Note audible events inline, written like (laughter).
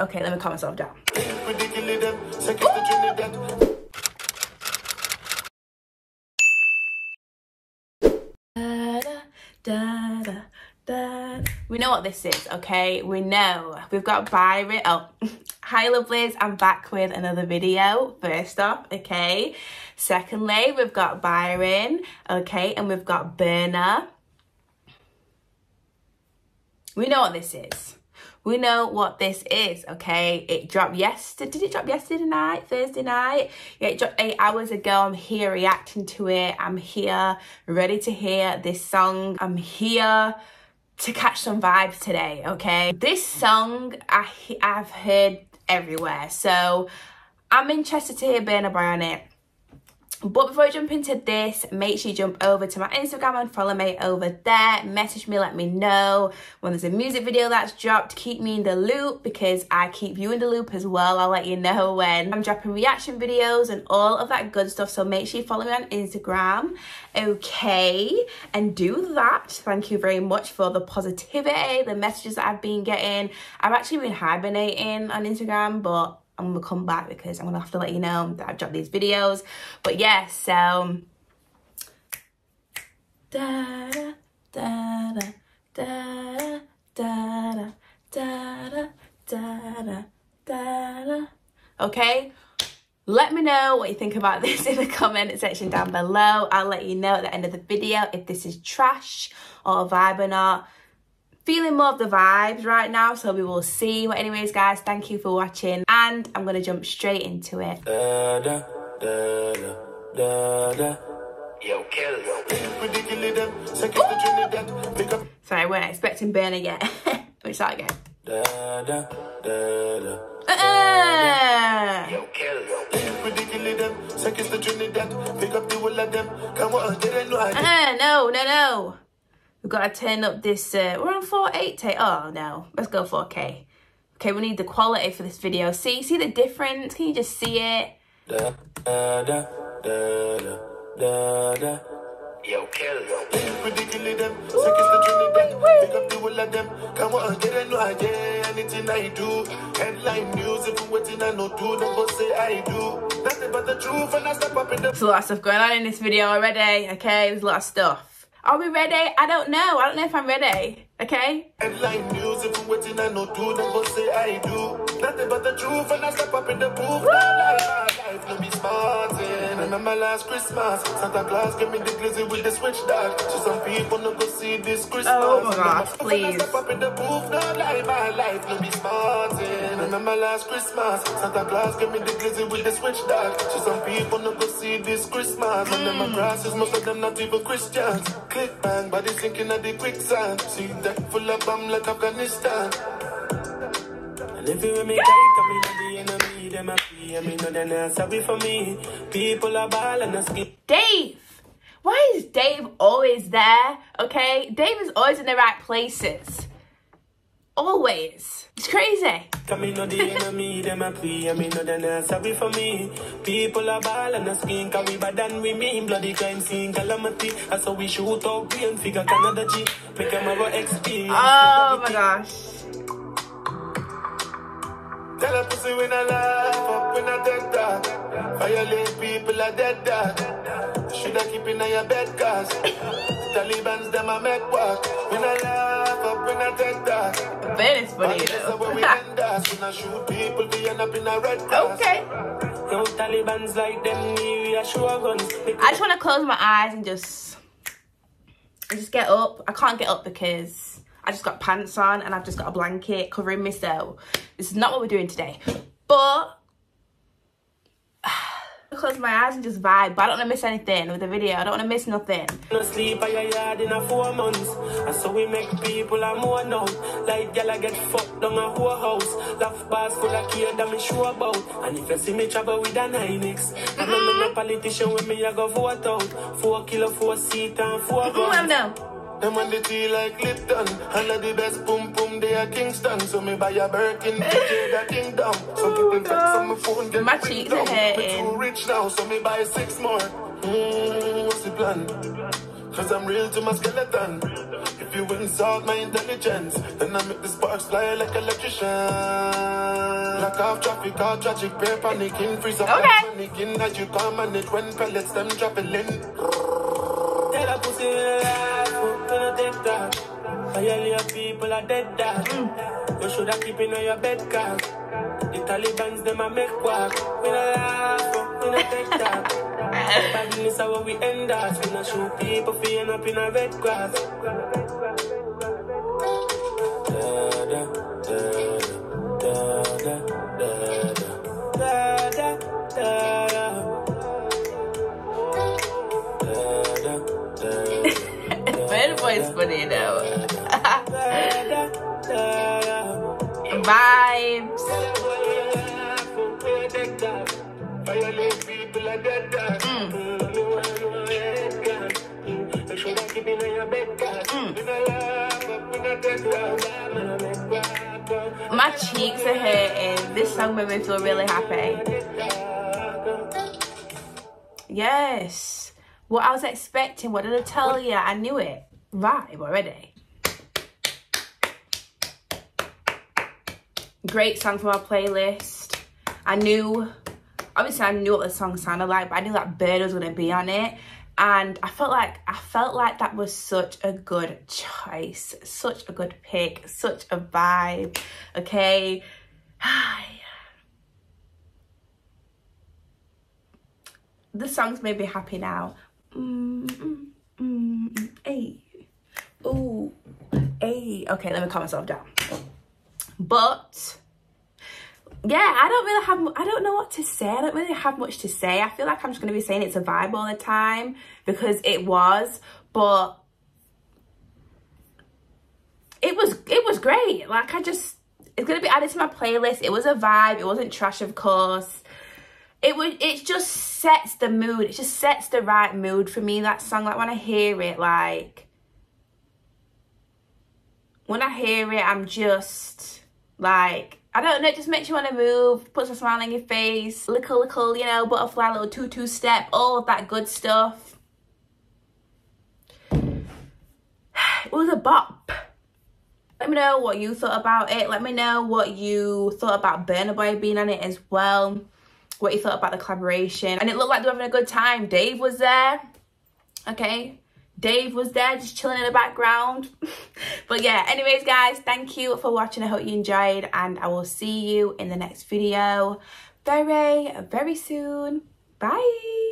Okay, let me calm myself down. We know what this is, okay? We know. We've got Byron. Oh, (laughs) hi lovelies. I'm back with another video, first off, okay? Secondly, we've got Byron, okay? And we've got Burna. We know what this is. We know what this is, okay? It dropped yesterday. Did it drop yesterday night? Thursday night? Yeah, it dropped eight hours ago. I'm here reacting to it. I'm here ready to hear this song. I'm here to catch some vibes today, okay? This song I, I've heard everywhere. So I'm interested to hear Burna Boy on it. But before I jump into this, make sure you jump over to my Instagram and follow me over there. Message me, let me know when there's a music video that's dropped. Keep me in the loop because I keep you in the loop as well. I'll let you know when I'm dropping reaction videos and all of that good stuff. So make sure you follow me on Instagram. Okay, and do that. Thank you very much for the positivity, the messages that I've been getting. I've actually been hibernating on Instagram, but I'm gonna come back because I'm gonna have to let you know that I've dropped these videos. But yeah, so da da da da da da da da Okay. Let me know what you think about this in the comment section down below. I'll let you know at the end of the video if this is trash or a vibe or not feeling more of the vibes right now so we will see. But anyways guys thank you for watching and i'm gonna jump straight into it. Da, da, da, Yo, Sorry, I weren't expecting Burna yet. (laughs) Let me start again. Da, da, da, da. Uh, Yo, uh, no, no, no. We've got to turn up this, uh, we're on 480. Oh no, let's go 4K. Okay, we need the quality for this video. See, see the difference? Can you just see it? Da, da, da, da, da, da. Yo, kill, yo. Ridiculous them, sick the Trinidad. Pick up the whole of them. Come on, get a new idea. Anything I do. Headline news, if you waiting, I know do. Then go say I do. Nothing but the truth, and I step up in the. There's a lot of stuff going on in this video already, okay? There's a lot of stuff. Are we ready? I don't know. I don't know if I'm ready. Okay? Headline news, if you're waiting, I know do, then go say I do. Nothing but the truth, and I step up in the booth. Life, no be smart. Remember last Christmas, Santa Claus gave me the glizzy with the switch dog. So some people no go see this Christmas. Oh my gosh, please. Up in the booth, no lie, my life, no be smart. Remember last Christmas, Santa Claus gave me the glizzy with the switch dog. So some people no go see this Christmas. Mm. And them across most of them not even Christians. Click bang, body sinking at the quicksand. See that full of bomb like Afghanistan. And if you me (laughs) come in them a free. I mean, no, then sorry for me. People are ball and skin. Dave! Why is Dave always there? Okay? Dave is always in the right places. Always. It's crazy. Come the enemy, (laughs) them a I mean, no, then sorry for me. People are ball and a skin, we bad than we mean. Bloody crime scene, calamity. That's how we shoot out green figure Canada G. Make them have experience. Oh my gosh. Tell a pussy when I laugh up when I dead dog. Violate people are dead dog. Should I keep in your bed cause (coughs) Talibans them a make work. When I laugh up when I dead dog. Bet it's funny though. (laughs) when I shoot people, we end up in a red cross. Okay. Yo, Talibans like them, we are sure guns. I just want to close my eyes and just, just get up. I can't get up because I just got pants on and I've just got a blanket covering me so this is not what we're doing today. But (sighs) close my eyes and just vibe but I don't want to miss anything with the video. I don't want to miss nothing. No sleep at your yard in a four months. And so we make people a more now like I get fucked down a whole house. Laugh bars full of care that me sure about. And if you see me travel with an Hynix I don't know no politician with me I go vote out. Four kilo four seat and four guns them on the tea like Lipton. And of the best boom boom they are Kingston. So me buy a Birkin to the kingdom. Some people text on my phone get My cheeks are hurting. too rich now, so me buy six more. Mm, what's the plan? Cause I'm real to my skeleton. If you insult my intelligence, then I make the sparks fly like electrician. Lock off traffic, all tragic, pair panicking, freeze up Okay. panicking. As you come and it when pellets them traveling. Violate people are dead dog. You shoulda keep in your bed cause the Talibans them a make walk. We no laugh, in a dead dog. Badness is how we end us. We no shoot people for end up in a red grass. Da, da, da, da, Vibes. Dog. My cheeks are hurting. This song made me feel really happy. Yes. What I was expecting, what did I tell you? I knew it. Vibe already. Great song for my playlist. I knew, obviously I knew what the song sounded like, but I knew that Bird was gonna be on it. And I felt like I felt like that was such a good choice, such a good pick, such a vibe. Okay. the songs made me happy now. Mm, mm, mm, mm, hey. Ooh. Hey. Okay, let me calm myself down. But yeah, I don't really have, I don't know what to say. I don't really have much to say. I feel like I'm just going to be saying it's a vibe all the time because it was, but it was, it was great. Like I just, it's going to be added to my playlist. It was a vibe. It wasn't trash, of course. It would, it just sets the mood. It just sets the right mood for me, that song. Like when I hear it, like, when I hear it, I'm just like, I don't know, it just makes you want to move, puts a smile on your face, little, little, you know, butterfly, little tutu step, all of that good stuff. (sighs) It was a bop. Let me know what you thought about it. Let me know what you thought about Burna Boy being on it as well. What you thought about the collaboration. And it looked like they were having a good time. Dave was there. Okay. Dave was there just chilling in the background. (laughs) but yeah, anyways, guys, thank you for watching. I hope you enjoyed and I will see you in the next video very, very soon. Bye.